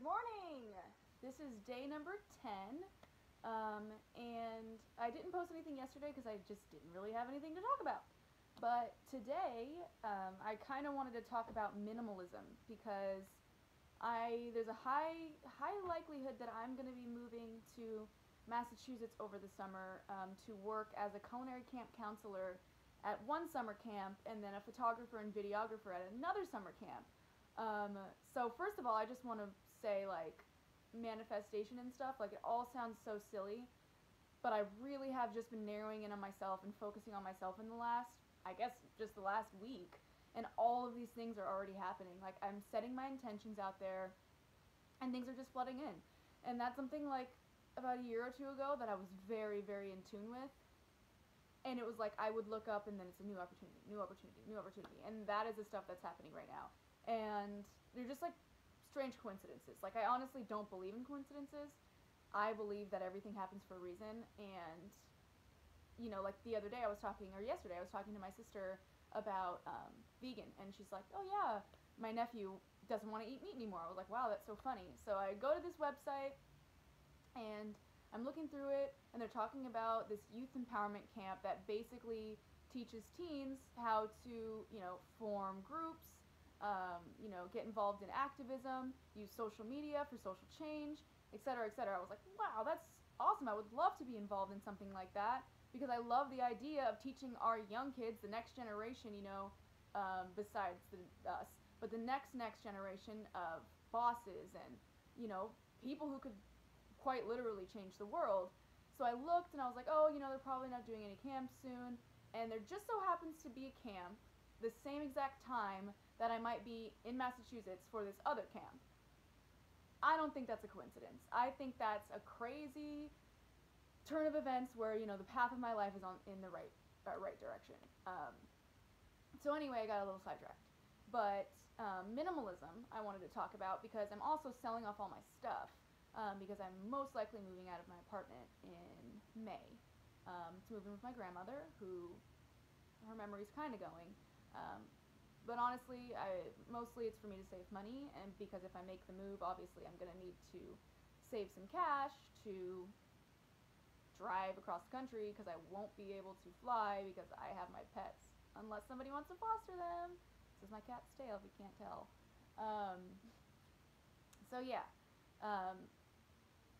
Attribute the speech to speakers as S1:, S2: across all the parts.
S1: Good morning! This is day number 10, um, and I didn't post anything yesterday because I just didn't really have anything to talk about. But today, um, I kind of wanted to talk about minimalism because I there's a high high likelihood that I'm going to be moving to Massachusetts over the summer um, to work as a culinary camp counselor at one summer camp and then a photographer and videographer at another summer camp. Um, so first of all, I just want to say like manifestation and stuff, like it all sounds so silly, but I really have just been narrowing in on myself and focusing on myself in the last, I guess, just the last week. And all of these things are already happening. Like I'm setting my intentions out there and things are just flooding in. And that's something like about a year or two ago that I was very, very in tune with. And it was like I would look up and then it's a new opportunity, new opportunity, new opportunity. And that is the stuff that's happening right now. And they're just like strange coincidences. Like I honestly don't believe in coincidences. I believe that everything happens for a reason and you know, like the other day I was talking or yesterday I was talking to my sister about um, vegan and she's like, "Oh yeah, my nephew doesn't want to eat meat anymore." I was like, "Wow, that's so funny." So I go to this website and I'm looking through it, and they're talking about this youth empowerment camp that basically teaches teens how to, you know, form groups, um, you know, get involved in activism, use social media for social change, etc., etc. I was like, wow, that's awesome. I would love to be involved in something like that because I love the idea of teaching our young kids, the next generation, you know, um, besides the, us, but the next next generation of bosses and you know people who could quite literally change the world. So I looked and I was like, oh, you know, they're probably not doing any camps soon. And there just so happens to be a camp the same exact time that I might be in Massachusetts for this other camp. I don't think that's a coincidence. I think that's a crazy turn of events where, you know, the path of my life is on in the right uh, right direction. Um, so anyway, I got a little sidetracked. But um, minimalism I wanted to talk about because I'm also selling off all my stuff um, because I'm most likely moving out of my apartment in May um, to move in with my grandmother, who her memory's kind of going. But honestly, I mostly it's for me to save money, and because if I make the move, obviously I'm gonna need to save some cash to drive across the country because I won't be able to fly because I have my pets unless somebody wants to foster them. This is my cat's tail if you can't tell. Um, so yeah, um,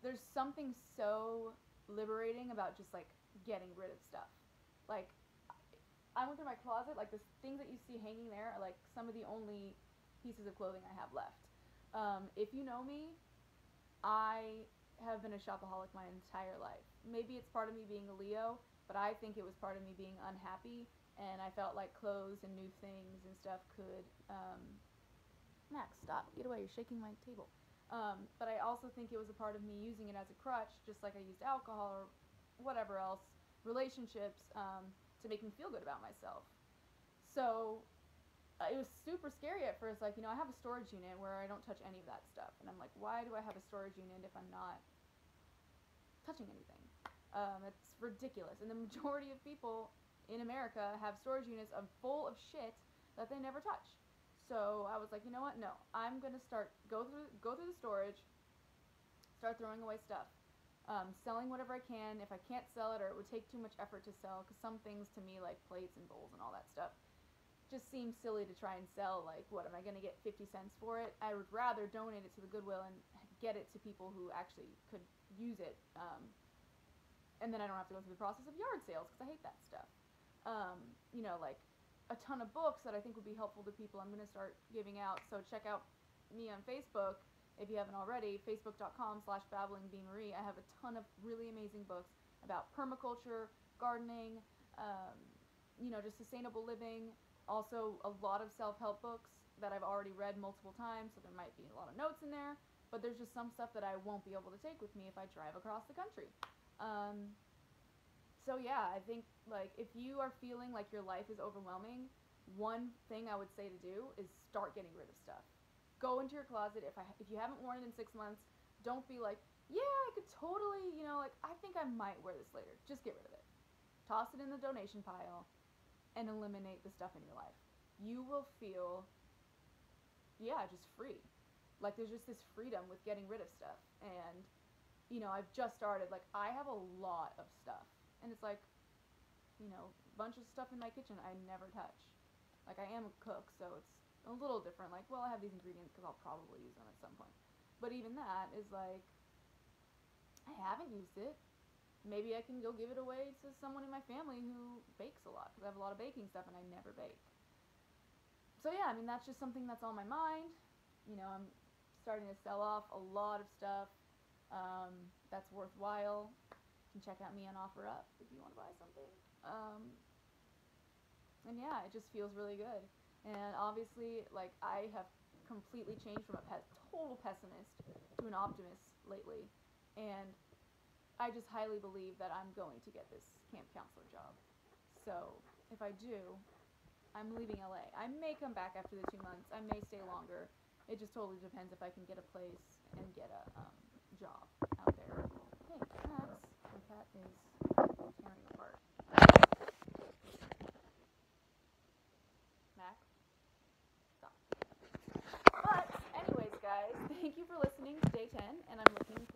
S1: there's something so liberating about just like getting rid of stuff. Like I went through my closet, like the things that you see hanging there are like some of the only pieces of clothing I have left. Um, if you know me, I have been a shopaholic my entire life. Maybe it's part of me being a Leo, but I think it was part of me being unhappy, and I felt like clothes and new things and stuff could. Um, Max, stop! Get away! You're shaking my table. Um, but I also think it was a part of me using it as a crutch, just like I used alcohol or whatever else, relationships, um, to make me feel good about myself. So uh, it was super scary at first. Like, you know, I have a storage unit where I don't touch any of that stuff. And I'm like, why do I have a storage unit if I'm not touching anything? Um, it's ridiculous. And the majority of people in America have storage units of full of shit that they never touch. So I was like, you know what? No, I'm gonna start go through go through the storage, start throwing away stuff, um, selling whatever I can. If I can't sell it or it would take too much effort to sell, because some things to me like plates and bowls and all that stuff just seems silly to try and sell. Like, what am I gonna get 50 cents for it? I would rather donate it to the Goodwill and get it to people who actually could use it. Um, and then I don't have to go through the process of yard sales because I hate that stuff. Um, you know, like a ton of books that I think would be helpful to people. I'm going to start giving out. So check out me on Facebook if you haven't already. Facebook.com slash babblingbmarie. I have a ton of really amazing books about permaculture, gardening, um, you know, just sustainable living. Also, a lot of self-help books that I've already read multiple times, so there might be a lot of notes in there. But there's just some stuff that I won't be able to take with me if I drive across the country. Um, so yeah, I think like if you are feeling like your life is overwhelming, one thing I would say to do is start getting rid of stuff. Go into your closet if I if you haven't worn it in 6 months, don't be like, "Yeah, I could totally, you know, like I think I might wear this later." Just get rid of it. Toss it in the donation pile and eliminate the stuff in your life. You will feel yeah, just free. Like there's just this freedom with getting rid of stuff. And, you know, I've just started. Like I have a lot of stuff. And it's like, you know, bunch of stuff in my kitchen I never touch. Like I am a cook, so it's a little different. Like, well, I have these ingredients because I'll probably use them at some point. But even that is like, I haven't used it. Maybe I can go give it away to someone in my family who bakes a lot because I have a lot of baking stuff and I never bake. So yeah, I mean that's just something that's on my mind. You know, I'm starting to sell off a lot of stuff um, that's worthwhile. You can check out me on OfferUp if you want to buy something. Um, and yeah, it just feels really good. And obviously, like I have completely changed from a pe- total pessimist to an optimist lately, and I just highly believe that I'm going to get this camp counselor job. So if I do, I'm leaving LA. I may come back after the two months. I may stay longer. It just totally depends if I can get a place and get a um, job out there. Hey, Dad. again, and I'm looking